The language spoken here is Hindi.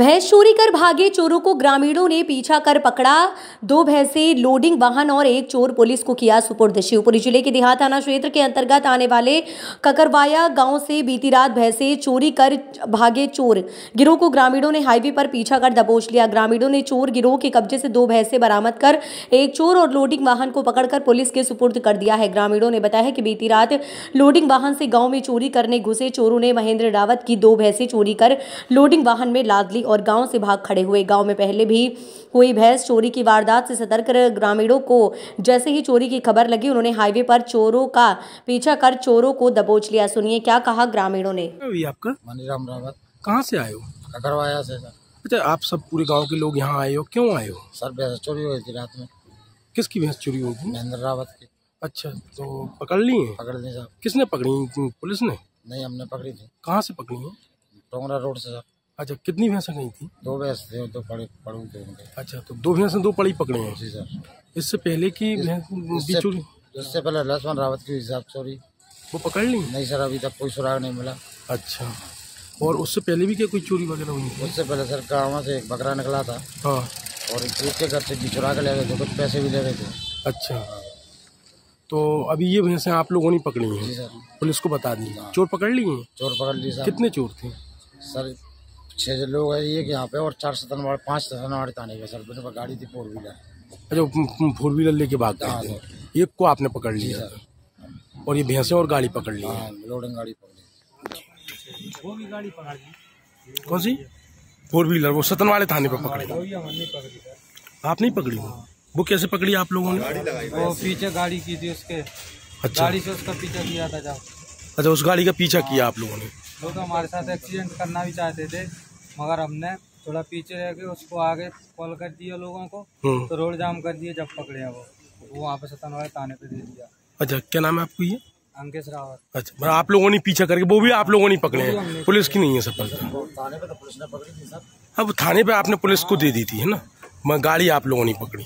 भैंस चोरी कर भागे चोरों को, ग्रामीणों ने पीछा कर पकड़ा। दो भैंसे लोडिंग वाहन और एक चोर पुलिस को किया सुपुर्द, शिवपुरी ज़िले के देहात थाना क्षेत्र के अंतर्गत आने वाले ककरवाया गाँव से बीती रात भैंसे चोरी कर भागे चोर। गिरोह को ग्रामीणों ने हाईवे पर पीछा कर दबोच लिया। ग्रामीणों ने चोर गिरोह के कब्जे से दो भैंसे बरामद कर एक चोर और लोडिंग वाहन को पकड़कर पुलिस के सुपुर्द कर दिया है। ग्रामीणों ने बताया कि बीती रात लोडिंग वाहन से गाँव में चोरी करने घुसे चोरों ने महेंद्र रावत की दो भैंसे चोरी कर लोडिंग वाहन में लाद ली और गाँव से भाग खड़े हुए। गाँव में पहले भी हुई भैंस चोरी की वारदात से सतर्क ग्रामीणों को। जैसे ही चोरी की खबर लगी उन्होंने हाईवे पर चोरों का पीछा कर चोरों को दबोच लिया। सुनिए क्या कहा ग्रामीणों ने? आपका? मनीराम रावत। कहाँ से आए हो? ककरवाया से सर। अच्छा आप सब पूरे गाँव के लोग यहाँ आए हो? क्यों आए हो? सर भैंस चोरी हुई थी रात में। किसकी भैंस चोरी होगी महेंद्र रावत की। अच्छा तो पकड़ ली है? पकड़ ली सर। किसने पकड़ी पुलिस ने? नहीं हमने पकड़ी थी। कहाँ से पकड़ी है? टोंगरा रोड से सर। अच्छा कितनी भैंसें गई थी? दो भैंस थे दो पड़े पड़ू थे अच्छा तो दो भैंसें दो पड़ी पकड़े हैं। जी सर। इससे पहले की इससे चोरी इससे पहले लक्ष्मण रावत की हिसाब चोरी वो पकड़ ली? नहीं सर अभी तक कोई सुराग नहीं मिला। अच्छा। और उससे पहले भी क्या कोई चोरी वगैरह हुई उससे पहले सर गाँव से एक बकरा निकला था। हाँ। और एक दूसरे घर से भी चुरा के ले गए थे कुछ पैसे भी ले गए थे। अच्छा। तो अभी ये भैंसें आप लोगों ने पकड़ी जी हैं सर। पुलिस को बता दी चोर पकड़ लिए हैं? चोर पकड़ ली सर। कितने चोर थे? सर छह लोग है एक यहाँ पे और चार सतनवाड़ पाँच सतनवाड़ थाने के सर मेरे गाड़ी थी फोर व्हीलर अच्छा फोर व्हीलर लेके भाग हाँ, गए थे एक को आपने पकड़ लिया? सर। और ये भैंसे और गाड़ी पकड़ ली? है हाँ लोडिंग गाड़ी पकड़ी कौन सी? फोर व्हीलर वो सतन वाले थाने पर पकड़े आप नहीं पकड़ी वो कैसे पकड़ी आप लोगों ने? वो पीछे गाड़ी की थी उसके। अच्छा। गाड़ी से उसका पीछा किया था जब अच्छा उस गाड़ी का पीछा किया आप लोगों ने? वो तो हमारे साथ एक्सीडेंट करना भी चाहते थे। मगर हमने थोड़ा पीछे रह के उसको आगे कॉल कर दिया लोगों को हम्म। तो रोड जाम कर दिए जब पकड़े वो। वो वहाँ पे सतन वाले थाने पे दे दिया। अच्छा क्या नाम है आपको ये? अंकेश रावत। अच्छा मतलब आप लोगों ने पीछा करके वो भी आप लोगों ने पकड़े हैं। पुलिस की नहीं है सफलता थाने पे तो पुलिस ने पकड़ी थी सर अब थाने पे आपने पुलिस को दे दी थी है ना? मैं गाड़ी आप लोगों ने पकड़ी।